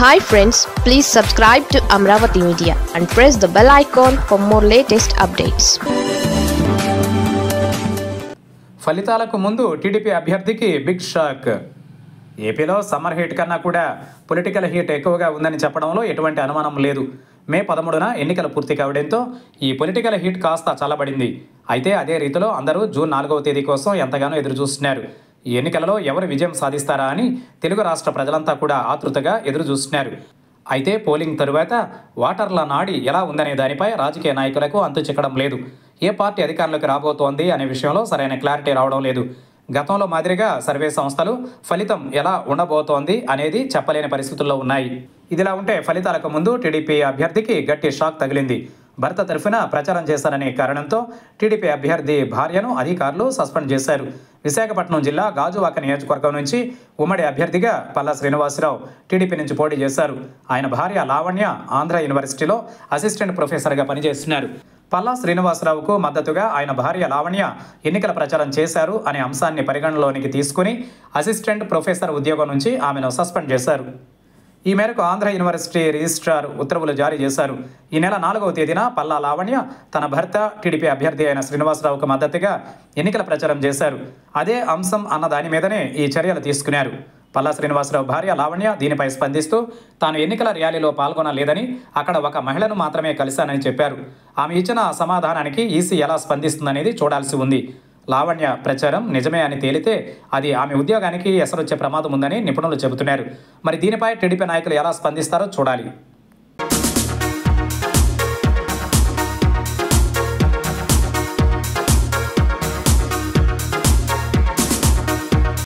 Hi friends please subscribe to Amaravati media and press the bell icon for more latest updates ఫలితాలకు ముందు TDP అభ్యర్థికి big shock. ఏపీలో summer heat కన్నా కూడా political heat ఎక్కువగా ఉందని చెప్పడంలో ఎటువంటి అనుమానం లేదు. మే పదమూడున ఎన్నికలు పూర్తి కావడంతో ఈ పొలిటికల్ హీట్ కాస్త చల్లబడింది. అయితే అదే రీతిలో అందరూ జూన్ నాలుగవ తేదీ కోసం ఎంతగానో ఎదురు చూస్తున్నారు ఈ ఎన్నికలలో ఎవరు విజయం సాధిస్తారా అని తెలుగు రాష్ట్ర ప్రజలంతా కూడా ఆతృతగా ఎదురు చూస్తున్నారు అయితే పోలింగ్ తరువాత ఓటర్ల నాడి ఎలా ఉందనే దానిపై రాజకీయ నాయకులకు అంతు చిక్కడం లేదు. ఏ పార్టీ అధికారంలోకి రాబోతోంది అనే విషయంలో సరైన క్లారిటీ రావడం లేదు. గతంలో మాదిరిగా సర్వే సంస్థలు ఫలితం ఎలా ఉండబోతోంది అనేది చెప్పలేని పరిస్థితుల్లో ఉన్నాయి. ఇదిలా ఉంటే ఫలితాలకు ముందు టీడీపీ అభ్యర్థికి గట్టి షాక్ తగిలింది. భర్త తరఫున ప్రచారం చేశారనే కారణంతో టీడీపీ అభ్యర్థి భార్యను అధికారులు సస్పెండ్ చేశారు. విశాఖపట్నం జిల్లా గాజువాక నియోజకవర్గం నుంచి ఉమ్మడి అభ్యర్థిగా పల్లా శ్రీనివాసరావు టీడీపీ నుంచి పోటీ చేశారు. ఆయన భార్య లావణ్య ఆంధ్ర యూనివర్సిటీలో అసిస్టెంట్ ప్రొఫెసర్గా పనిచేస్తున్నారు. పల్లా శ్రీనివాసరావుకు మద్దతుగా ఆయన భార్య లావణ్య ఎన్నికల ప్రచారం చేశారు అనే అంశాన్ని పరిగణలోనికి తీసుకుని అసిస్టెంట్ ప్రొఫెసర్ ఉద్యోగం నుంచి ఆమెను సస్పెండ్ చేశారు. ఈ మేరకు ఆంధ్ర యూనివర్సిటీ రిజిస్ట్రార్ ఉత్తర్వులు జారీ చేశారు. ఈ నెల నాలుగవ తేదీన పల్లా లావణ్య తన భర్త టీడీపీ అభ్యర్థి అయిన శ్రీనివాసరావుకు మద్దతుగా ఎన్నికల ప్రచారం చేశారు. అదే అంశం అన్న దాని మీదనే ఈ చర్యలు తీసుకున్నారు. పల్లా శ్రీనివాసరావు భార్య లావణ్య దీనిపై స్పందిస్తూ తాను ఎన్నికల ర్యాలీలో పాల్గొనలేదని అక్కడ ఒక మహిళను మాత్రమే కలిశానని చెప్పారు. ఆమె ఇచ్చిన సమాధానానికి ఈసీ ఎలా స్పందిస్తుందనేది చూడాల్సి ఉంది. లావణ్య ప్రచారం నిజమే అని తేలితే అది ఆమె ఉద్యోగానికి ఎసరొచ్చే ప్రమాదం ఉందని నిపుణులు చెబుతున్నారు. మరి దీనిపై టీడీపీ నాయకులు ఎలా స్పందిస్తారో చూడాలి.